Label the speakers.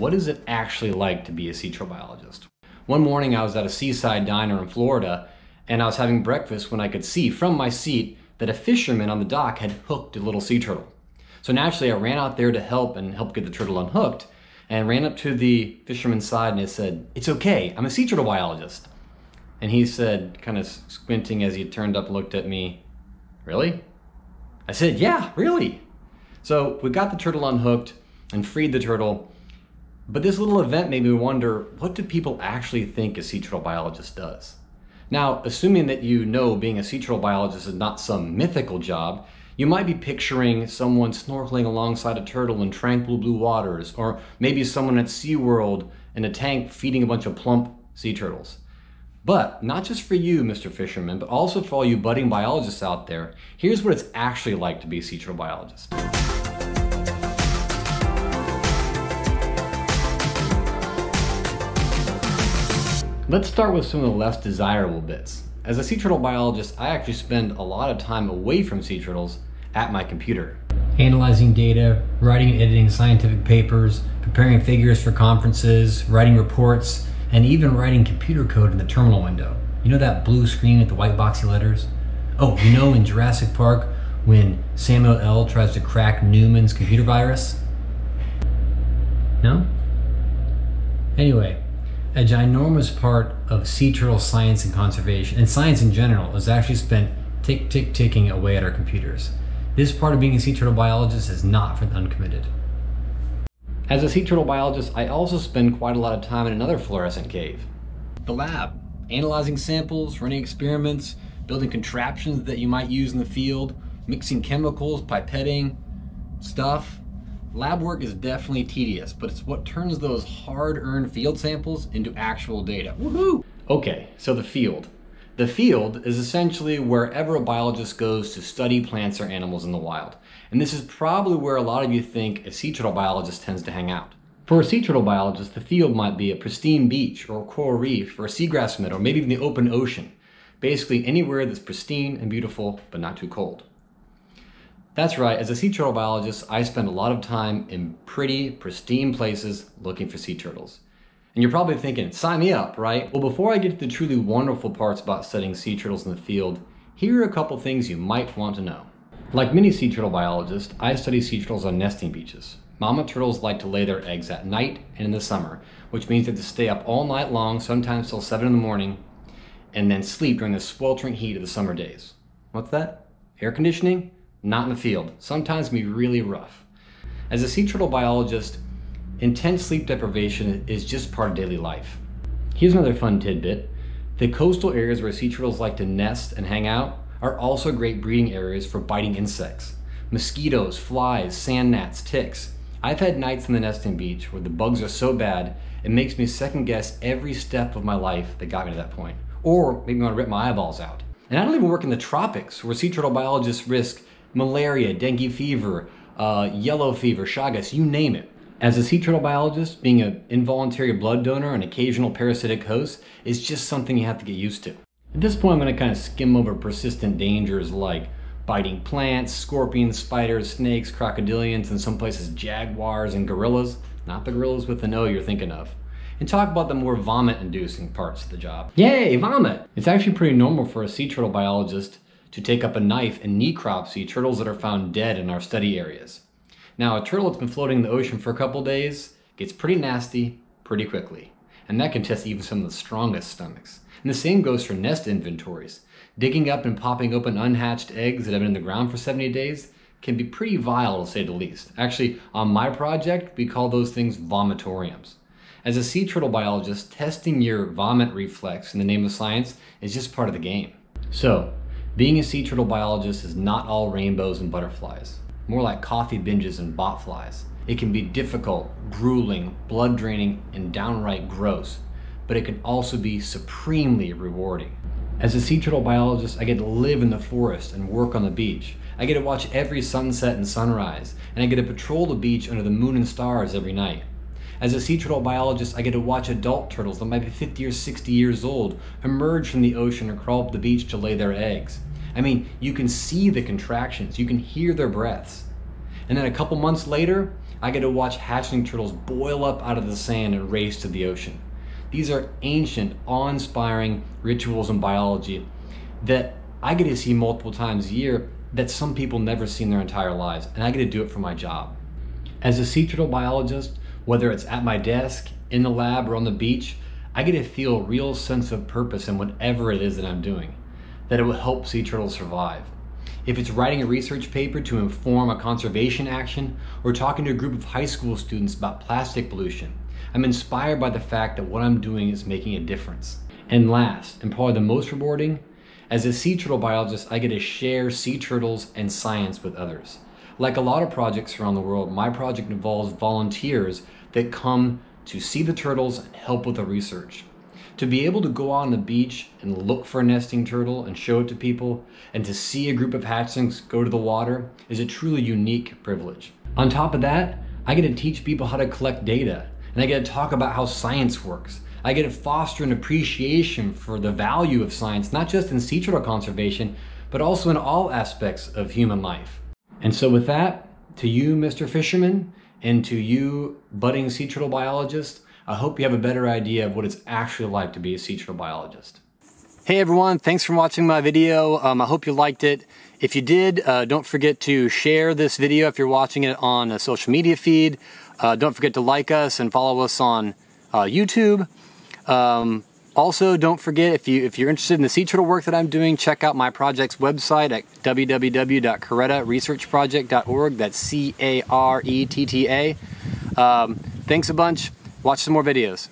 Speaker 1: what is it actually like to be a sea turtle biologist? One morning I was at a seaside diner in Florida and I was having breakfast when I could see from my seat that a fisherman on the dock had hooked a little sea turtle. So naturally I ran out there to help and help get the turtle unhooked and ran up to the fisherman's side and I said, It's okay, I'm a sea turtle biologist. And he said, kind of squinting as he turned up looked at me, Really? I said, Yeah, really. So we got the turtle unhooked and freed the turtle. But this little event made me wonder what do people actually think a sea turtle biologist does? Now, assuming that you know being a sea turtle biologist is not some mythical job, you might be picturing someone snorkeling alongside a turtle in tranquil blue waters, or maybe someone at SeaWorld in a tank feeding a bunch of plump sea turtles. But not just for you, Mr. Fisherman, but also for all you budding biologists out there, here's what it's actually like to be a sea turtle biologist. Let's start with some of the less desirable bits. As a sea turtle biologist, I actually spend a lot of time away from sea turtles at my computer. Analyzing data, writing and editing scientific papers, preparing figures for conferences, writing reports, and even writing computer code in the terminal window. You know that blue screen with the white boxy letters? Oh, you know in Jurassic Park when Samuel L. tries to crack Newman's computer virus? No? Anyway, a ginormous part of sea turtle science and conservation, and science in general, is actually spent tick, tick, ticking away at our computers. This part of being a sea turtle biologist is not for the uncommitted. As a sea turtle biologist, I also spend quite a lot of time in another fluorescent cave, the lab, analyzing samples, running experiments, building contraptions that you might use in the field, mixing chemicals, pipetting, stuff. Lab work is definitely tedious, but it's what turns those hard-earned field samples into actual data. Woohoo! Okay, so the field. The field is essentially wherever a biologist goes to study plants or animals in the wild. And this is probably where a lot of you think a sea turtle biologist tends to hang out. For a sea turtle biologist, the field might be a pristine beach or a coral reef or a seagrass meadow or maybe even the open ocean. Basically anywhere that's pristine and beautiful but not too cold. That's right, as a sea turtle biologist, I spend a lot of time in pretty, pristine places looking for sea turtles. And you're probably thinking, sign me up, right? Well, before I get to the truly wonderful parts about studying sea turtles in the field, here are a couple things you might want to know. Like many sea turtle biologists, I study sea turtles on nesting beaches. Mama turtles like to lay their eggs at night and in the summer, which means they have to stay up all night long, sometimes till 7 in the morning, and then sleep during the sweltering heat of the summer days. What's that? Air conditioning? Not in the field. Sometimes be really rough. As a sea turtle biologist, intense sleep deprivation is just part of daily life. Here's another fun tidbit. The coastal areas where sea turtles like to nest and hang out are also great breeding areas for biting insects. Mosquitoes, flies, sand gnats, ticks. I've had nights on the nesting beach where the bugs are so bad it makes me second guess every step of my life that got me to that point. Or maybe me want to rip my eyeballs out. And I don't even work in the tropics where sea turtle biologists risk malaria, dengue fever, uh, yellow fever, chagas, you name it. As a sea turtle biologist, being an involuntary blood donor and occasional parasitic host is just something you have to get used to. At this point, I'm going to kind of skim over persistent dangers like biting plants, scorpions, spiders, snakes, crocodilians, and some places jaguars and gorillas, not the gorillas with an O you're thinking of, and talk about the more vomit-inducing parts of the job. Yay, vomit! It's actually pretty normal for a sea turtle biologist to take up a knife and necropsy turtles that are found dead in our study areas. Now, a turtle that's been floating in the ocean for a couple days gets pretty nasty pretty quickly, and that can test even some of the strongest stomachs. And the same goes for nest inventories. Digging up and popping open unhatched eggs that have been in the ground for 70 days can be pretty vile to say the least. Actually, on my project, we call those things vomitoriums. As a sea turtle biologist, testing your vomit reflex in the name of science is just part of the game. So, being a sea turtle biologist is not all rainbows and butterflies, more like coffee binges and botflies. It can be difficult, grueling, blood draining, and downright gross, but it can also be supremely rewarding. As a sea turtle biologist, I get to live in the forest and work on the beach. I get to watch every sunset and sunrise, and I get to patrol the beach under the moon and stars every night. As a sea turtle biologist, I get to watch adult turtles that might be 50 or 60 years old emerge from the ocean and crawl up the beach to lay their eggs. I mean, you can see the contractions, you can hear their breaths. And then a couple months later, I get to watch hatchling turtles boil up out of the sand and race to the ocean. These are ancient, awe-inspiring rituals in biology that I get to see multiple times a year that some people never see in their entire lives, and I get to do it for my job. As a sea turtle biologist, whether it's at my desk, in the lab, or on the beach, I get to feel a real sense of purpose in whatever it is that I'm doing, that it will help sea turtles survive. If it's writing a research paper to inform a conservation action or talking to a group of high school students about plastic pollution, I'm inspired by the fact that what I'm doing is making a difference. And last, and probably the most rewarding, as a sea turtle biologist, I get to share sea turtles and science with others. Like a lot of projects around the world, my project involves volunteers that come to see the turtles and help with the research. To be able to go on the beach and look for a nesting turtle and show it to people, and to see a group of hatchlings go to the water is a truly unique privilege. On top of that, I get to teach people how to collect data, and I get to talk about how science works. I get to foster an appreciation for the value of science, not just in sea turtle conservation, but also in all aspects of human life. And so with that, to you, Mr. Fisherman, and to you, budding sea turtle biologist, I hope you have a better idea of what it's actually like to be a sea turtle biologist. Hey everyone, thanks for watching my video. Um, I hope you liked it. If you did, uh, don't forget to share this video if you're watching it on a social media feed. Uh, don't forget to like us and follow us on uh, YouTube. Um, also, don't forget if you if you're interested in the sea turtle work that I'm doing, check out my project's website at www.carettaresearchproject.org. That's C A R E T T A. Um, thanks a bunch. Watch some more videos.